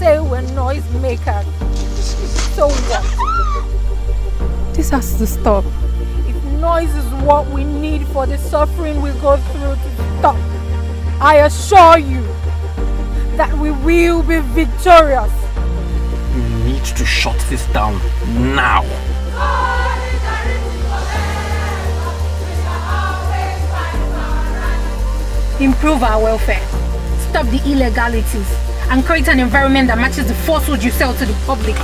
say we're noisemakers. So what? This has to stop. If noise is what we need for the suffering we go through to stop, I assure you that we will be victorious. You need to shut this down now. Improve our welfare. Stop the illegalities and create an environment that matches the falsehood you sell to the public.